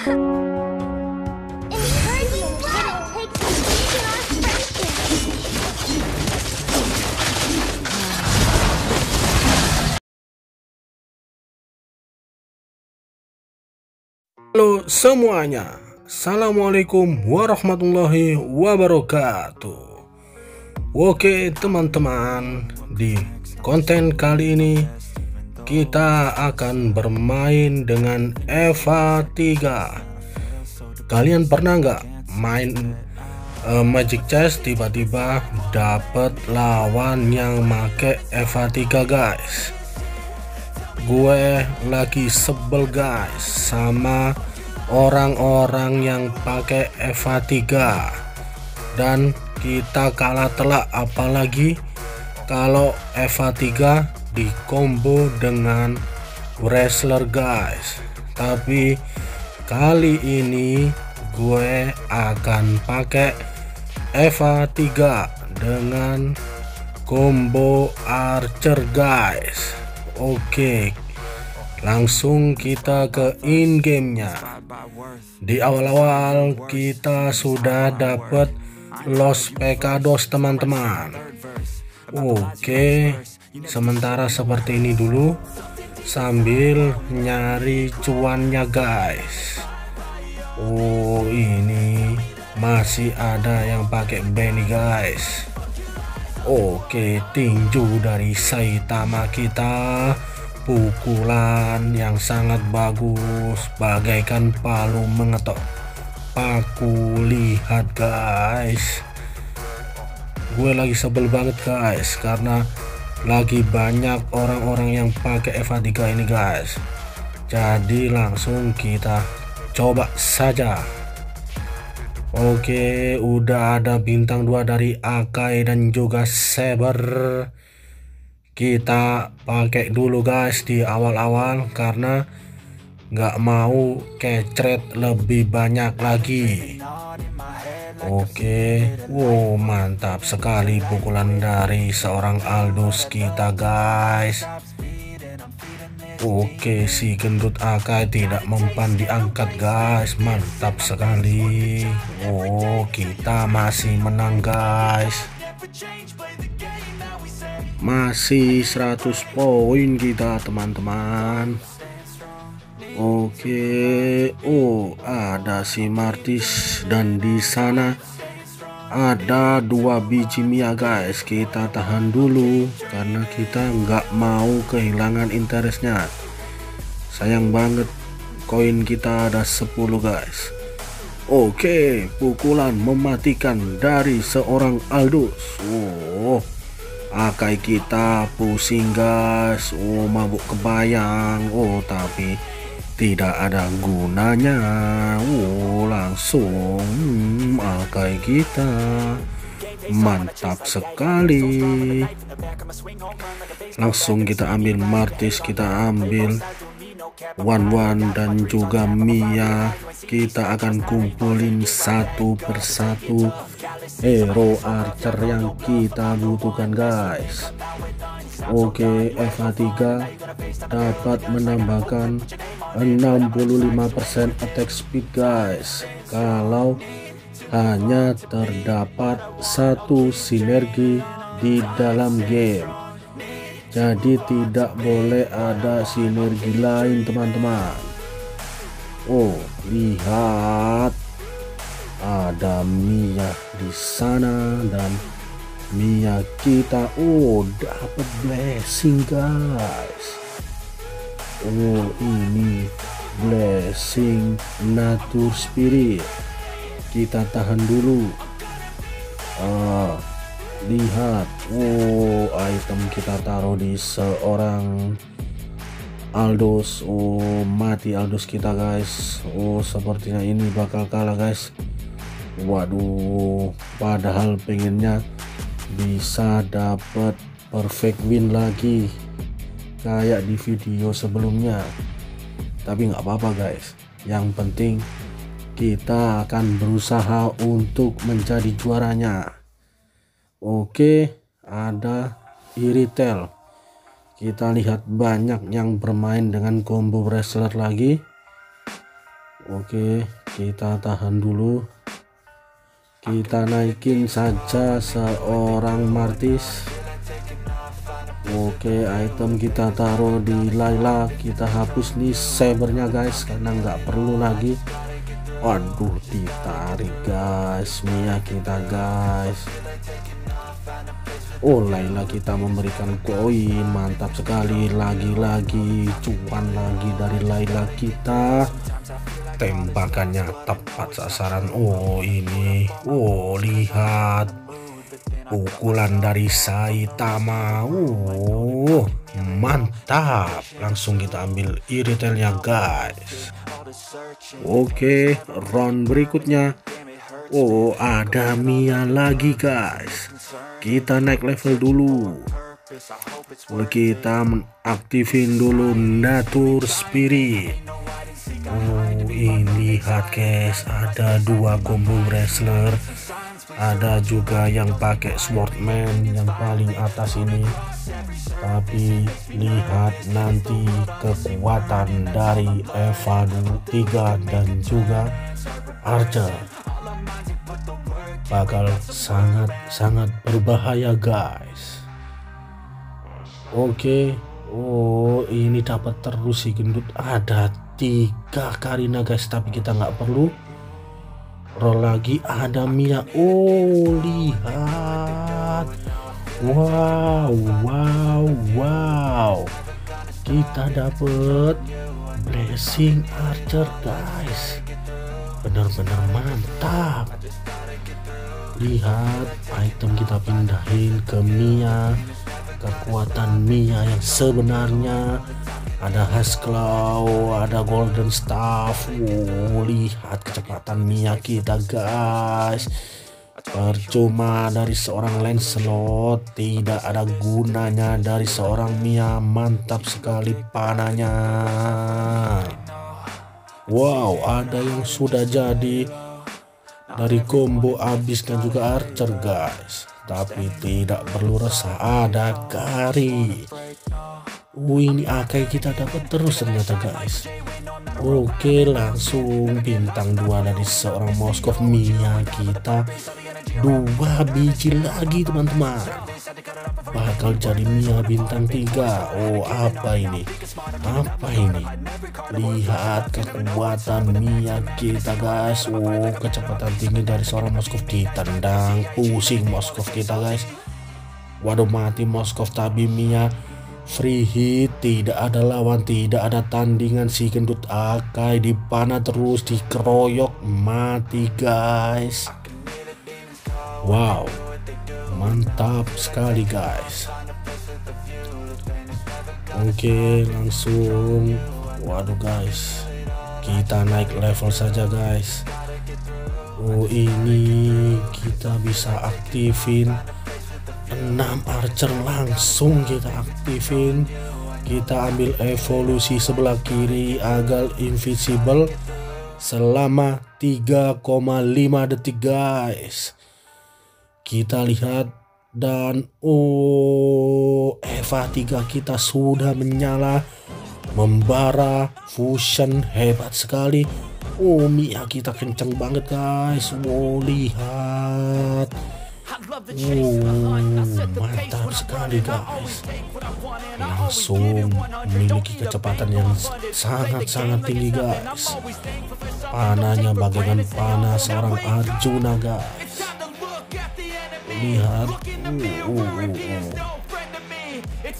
Halo semuanya, Assalamualaikum warahmatullahi wabarakatuh. Oke teman-teman, di konten kali ini kita akan bermain dengan Eva 3. Kalian pernah nggak main eh, Magic Chess tiba-tiba dapet lawan yang make Eva 3 guys? gue lagi sebel guys sama orang-orang yang pakai Eva 3 dan kita kalah telak apalagi kalau Eva 3 di combo dengan wrestler guys tapi kali ini gue akan pakai Eva 3 dengan combo archer guys Oke, langsung kita ke in gamenya. Di awal-awal kita sudah dapat Los Pecados teman-teman. Oke, sementara seperti ini dulu sambil nyari cuannya guys. Oh ini masih ada yang pakai Benny guys. Oke, tinju dari Saitama kita. Pukulan yang sangat bagus, bagaikan palu mengetok paku. Lihat, guys. Gue lagi sebel banget, guys, karena lagi banyak orang-orang yang pakai Eva 3 ini, guys. Jadi langsung kita coba saja. Oke, udah ada bintang dua dari Akai dan juga Saber. Kita pakai dulu guys di awal-awal karena nggak mau kecret lebih banyak lagi. Oke, wow mantap sekali pukulan dari seorang Aldous kita guys. Oke si gendut Akai tidak mempan diangkat guys. Mantap sekali. Oh kita masih menang guys. Masih 100 poin kita teman-teman Oke Oh ada si Martis Dan di sana ada dua biji Mia guys. Kita tahan dulu karena kita nggak mau kehilangan interestnya. Sayang banget koin kita ada 10 guys. Oke pukulan mematikan dari seorang Aldous Oh Akai kita pusing guys. Oh mabuk kebayang. Oh tapi tidak ada gunanya. Oh langsung. Hmm, akai kita. Mantap sekali. Langsung kita ambil martis kita ambil. One one dan juga Mia kita akan kumpulin satu persatu. Hero archer yang kita butuhkan guys. Oke Eva 3 dapat menambahkan 65% attack speed guys. Kalau hanya terdapat satu sinergi di dalam game. Jadi tidak boleh ada sinergi lain teman-teman. Oh lihat. Ada Mia di sana dan Mia kita. Oh dapat blessing guys Oh ini blessing nature spirit. Kita tahan dulu. Ah, lihat. Oh item kita taruh di seorang Aldous oh mati Aldous kita guys. Oh sepertinya ini bakal kalah guys. Waduh padahal pengennya bisa dapat perfect win lagi kayak di video sebelumnya. Tapi nggak apa-apa guys. Yang penting kita akan berusaha untuk menjadi juaranya. Oke ada iritel. Kita lihat banyak yang bermain dengan combo wrestler lagi. Oke, kita tahan dulu. Kita naikin saja seorang Martis. Oke, item kita taruh di Laila. Kita hapus nih sabernya guys, karena nggak perlu lagi. Waduh, ditarik guys, Mia kita guys. Oh Laila kita memberikan koin. Mantap sekali. Lagi-lagi cuan lagi dari Laila kita. Tembakannya tepat sasaran. Oh ini. Oh lihat pukulan dari Saitama oh mantap. Langsung kita ambil iritelnya guys. Oke round berikutnya. Oh ada Mia lagi guys. Kita naik level dulu. Kita aktifin dulu Natur Spirit. Oh ini lihat guys Ada dua combo wrestler Ada juga yang pakai swordman Yang paling atas ini. Tapi lihat nanti kekuatan dari Eva 3 dan juga Archer. Bakal sangat-sangat berbahaya guys. Oke. Oh ini dapat terus si gendut. Ada tiga Karina guys. Tapi kita nggak perlu roll lagi ada Mia oh lihat. Wow wow wow. Kita dapat blessing archer guys. Benar-benar mantap. Lihat item kita pindahin ke Mia. Kekuatan Mia yang sebenarnya ada Claw, ada Golden Staff. Oh, lihat kecepatan Mia kita guys. Percuma dari seorang Lancelot tidak ada gunanya dari seorang Mia. Mantap sekali panahnya. Wow ada yang sudah jadi. Dari combo abis dan juga archer guys. Tapi tidak perlu resah ada kari Wih ini akai kita dapat terus ternyata guys. Oke langsung bintang dua dari seorang Moskov Mia kita. Dua biji lagi teman-teman. Bakal jadi Mia bintang 3 oh apa ini? Apa ini? Lihat kekuatan Mia kita guys. Oh kecepatan tinggi dari seorang Moskov ditendang pusing Moskov kita guys. Waduh mati Moskov tapi Mia free hit tidak ada lawan tidak ada tandingan. Si gendut Akai dipanah terus dikeroyok mati guys. Wow mantap sekali guys. Oke langsung. Waduh guys. Kita naik level saja guys. Oh ini kita bisa aktifin 6 archer langsung kita aktifin. Kita ambil evolusi sebelah kiri agar invisible selama 3,5 detik guys. Kita lihat dan oh Eva 3 kita sudah menyala. Membara fusion hebat sekali. Oh Mia kita kenceng banget guys. Oh lihat Mantap sekali guys Langsung memiliki kecepatan yang sangat-sangat tinggi guys Panahnya bagaikan panah seorang Arjuna guys lihat uh, uh, uh, uh.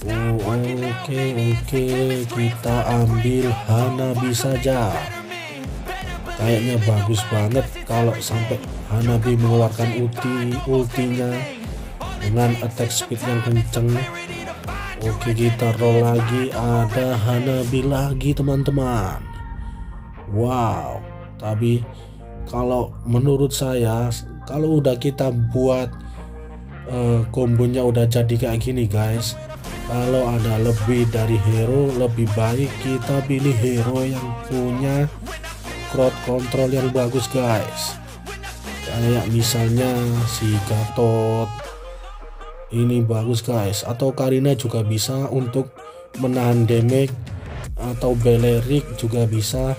Oh, oke okay, oke okay. kita ambil Hanabi saja kayaknya bagus banget kalau sampai Hanabi mengeluarkan ulti ultinya dengan attack speed yang kenceng. Oke kita roll lagi. Ada Hanabi lagi teman-teman. Wow. Tapi kalau menurut saya kalau udah kita buat uh, kombonya udah jadi kayak gini guys kalau ada lebih dari hero lebih baik kita pilih hero yang punya crowd control yang bagus guys kayak misalnya si Gatot. Ini bagus guys. Atau Karina juga bisa untuk menahan damage. Atau Belerik juga bisa.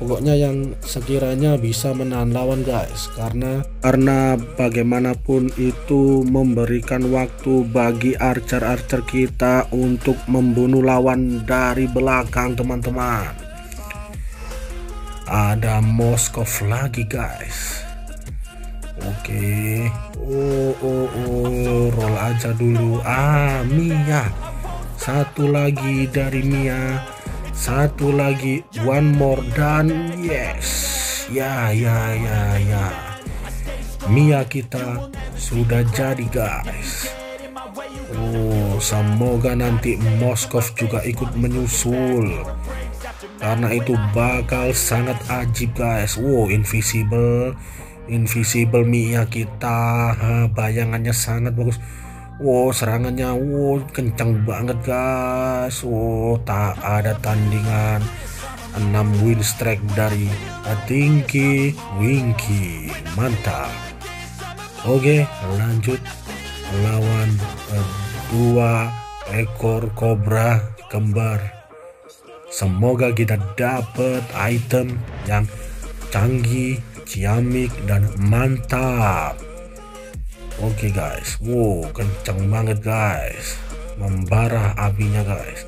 Pokoknya yang sekiranya bisa menahan lawan guys. Karena karena bagaimanapun itu memberikan waktu bagi archer-archer kita untuk membunuh lawan dari belakang teman-teman. Ada Moskov lagi guys oke. Oh oh oh roll aja dulu. Ah Mia. Satu lagi dari Mia. Satu lagi. One more dan yes. Ya ya ya ya. Mia kita sudah jadi guys. Oh semoga nanti Moskov juga ikut menyusul. Karena itu bakal sangat ajib guys. Wow invisible invisible Mia kita bayangannya sangat bagus. Wow serangannya wow kencang banget guys. Wow tak ada tandingan. 6 win streak dari Tinky Winky mantap. Oke lanjut lawan uh, dua ekor kobra kembar. Semoga kita dapat item yang canggih, ciamik dan mantap Oke okay guys, wow kencang banget guys, membara apinya guys.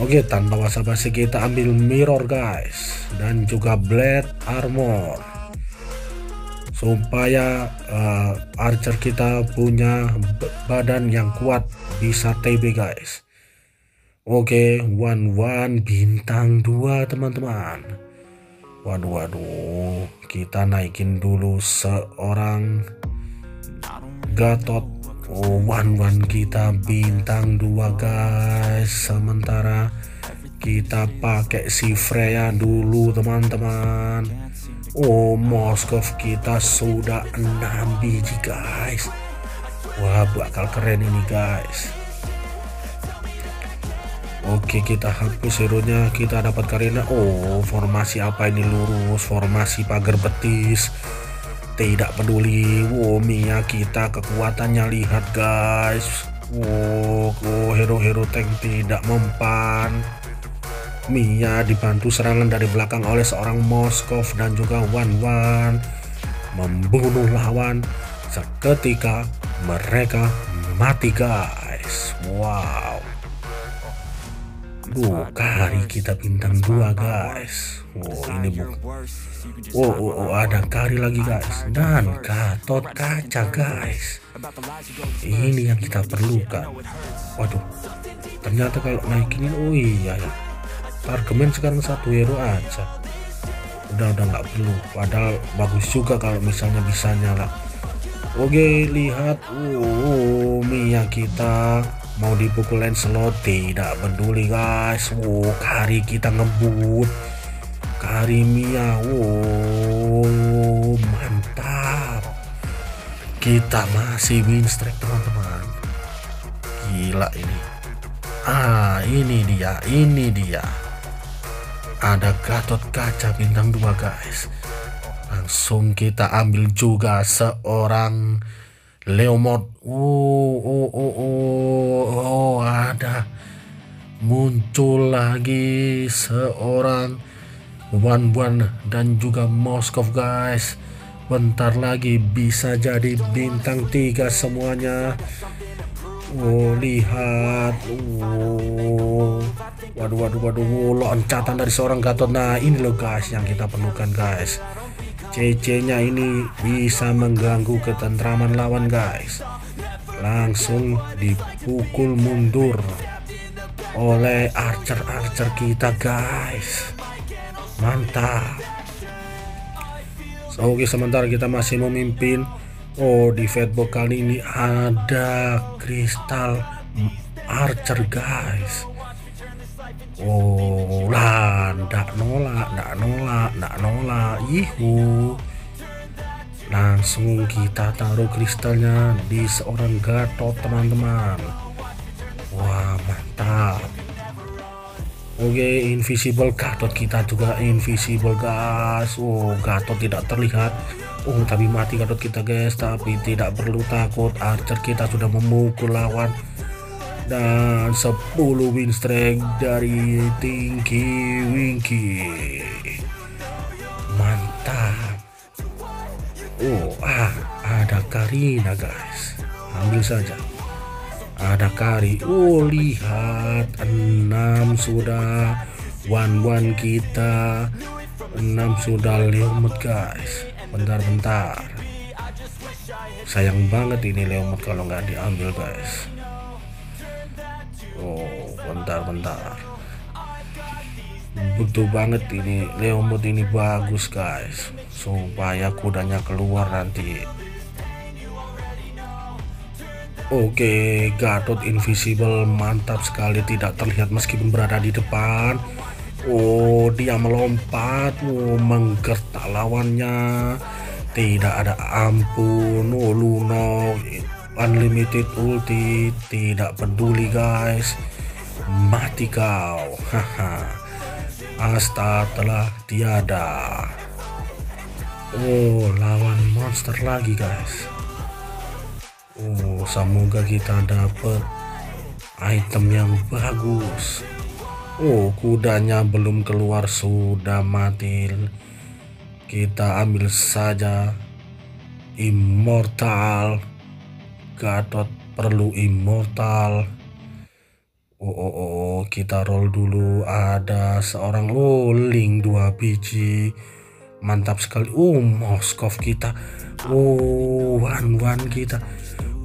Oke okay, tanpa basa-basi kita ambil mirror guys dan juga blade armor supaya uh, archer kita punya badan yang kuat bisa TB guys. Oke, okay, one one bintang dua teman-teman. Waduh, waduh, kita naikin dulu seorang Gatot. Oh, one one kita bintang dua guys. Sementara kita pakai si Freya dulu teman-teman. Oh Moskov kita sudah 6 biji guys. Wah bakal keren ini guys Oke kita hapus hero nya kita dapat Karina. Oh formasi apa ini lurus? Formasi pagar betis. Tidak peduli. Wow Mia kita kekuatannya lihat guys. Wow oh, hero-hero tank tidak mempan. Mia dibantu serangan dari belakang oleh seorang Moskov dan juga Wan Wan membunuh lawan seketika mereka mati guys. Wow Kari kita bintang dua guys. Oh, ini bu. Oh, oh, oh, ada kari lagi guys. Dan gatot kaca guys. Ini yang kita perlukan. Waduh, ternyata kalau naikin oh iya ya. Targemen sekarang satu hero aja. Udah udah nggak perlu. Padahal bagus juga kalau misalnya bisa nyala. Oke, lihat. Oh, Mia kita mau dipukul Lancelot tidak peduli guys. Wow kari kita ngebut. Kari Mia wow mantap. Kita masih win streak teman-teman. Gila ini. Ah ini dia ini dia. Ada Gatot Kaca bintang 2 guys. Langsung kita ambil juga seorang Leomord. Oh, oh, oh, oh, oh, ada muncul lagi seorang Wan Wan dan juga Moskov guys. Bentar lagi bisa jadi bintang tiga semuanya. Oh, lihat. Oh. Waduh, waduh, waduh. Loncatan dari seorang Gatot. Nah, ini loh guys yang kita perlukan guys. CC-nya ini bisa mengganggu ketentraman lawan guys. Langsung dipukul mundur oleh archer-archer kita guys. Mantap. So, oke sementara kita masih memimpin. Oh di fatbox kali ini ada kristal archer guys Oh lah, ndak nolak, ndak nolak, ndak nolak. Ihu. Langsung kita taruh kristalnya di seorang Gatot teman-teman. Wah mantap. Oke, invisible Gatot kita juga invisible guys. Oh, Gatot tidak terlihat. Oh, tapi mati Gatot kita guys. Tapi tidak perlu takut. Archer kita sudah memukul lawan dan 10 win streak dari Tinky Winky. Mantap. Oh ah ada Karina guys. Ambil saja. Ada Kari. Oh lihat. 6 sudah. One one kita. 6 sudah lewat guys. Bentar-bentar. Sayang banget ini Leomut kalau nggak diambil guys oh bentar-bentar butuh banget ini Leomut ini bagus guys supaya kudanya keluar nanti Oke, Gatot Invisible mantap sekali tidak terlihat meskipun berada di depan. Oh, dia melompat, oh, menggertak lawannya. Tidak ada ampun, oh Luno unlimited ulti, tidak peduli guys. Mati kau. Haha. Asta telah tiada. Oh, lawan monster lagi guys. Oh, semoga kita dapat item yang bagus. Oh, kudanya belum keluar sudah mati kita ambil saja immortal Gatot perlu immortal oh, oh, oh kita roll dulu. Ada seorang link dua biji. Mantap sekali. Oh Moskov kita. Oh one one kita.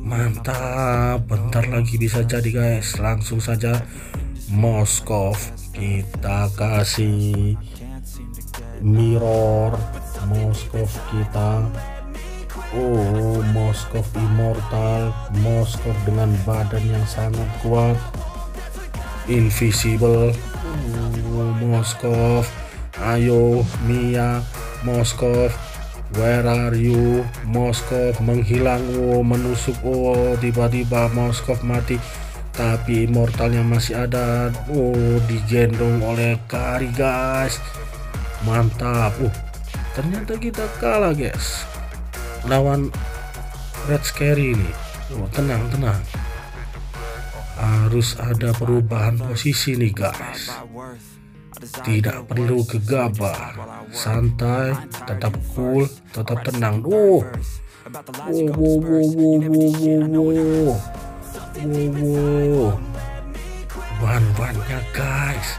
Mantap. Bentar lagi bisa jadi guys. Langsung saja Moskov kita kasih mirror Moskov kita. Oh Moskov immortal. Moskov dengan badan yang sangat kuat invisible. Oh, Moskov ayo Mia Moskov where are you? Moskov menghilang oh menusuk oh tiba-tiba Moskov mati tapi immortalnya masih ada. Oh digendong oleh Kari guys. Mantap. Uh ternyata kita kalah guys. Lawan Red Scary ini. Oh tenang tenang harus ada perubahan posisi nih guys. Tidak perlu gegabah santai tetap cool tetap tenang. Oh wow wow wow wow wow wow wow. Bahan-bahannya guys.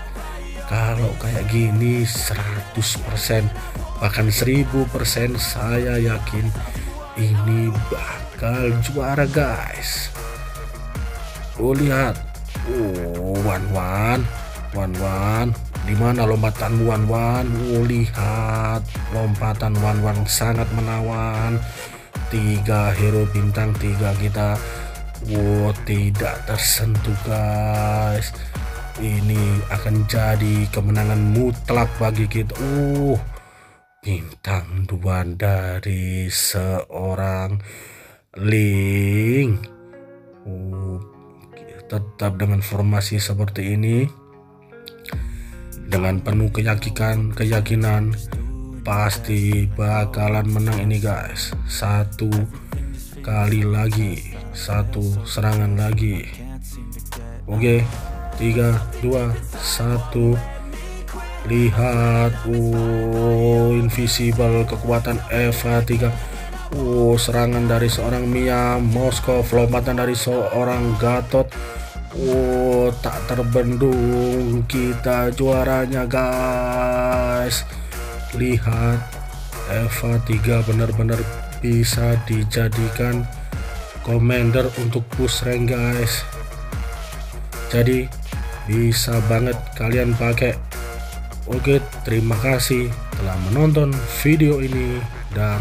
Kalau kayak gini 100% bahkan 1000% saya yakin ini bakal juara guys oh lihat. Oh one one one one di mana lompatan one one oh lihat. Lompatan one one sangat menawan. Tiga hero bintang tiga kita. Wow tidak tersentuh guys. Ini akan jadi kemenangan mutlak bagi kita. Uh, bintang dua dari seorang Link. Uh, tetap dengan formasi seperti ini, dengan penuh keyakinan, keyakinan pasti bakalan menang ini guys. Satu kali lagi, satu serangan lagi. Oke. 3 2 1 lihat oh invisible kekuatan Eva 3 oh serangan dari seorang Mia Moskow lompatan dari seorang Gatot. Oh tak terbendung kita juaranya guys. Lihat Eva 3 benar-benar bisa dijadikan commander untuk push rank guys. Jadi bisa banget kalian pakai. Oke terima kasih telah menonton video ini dan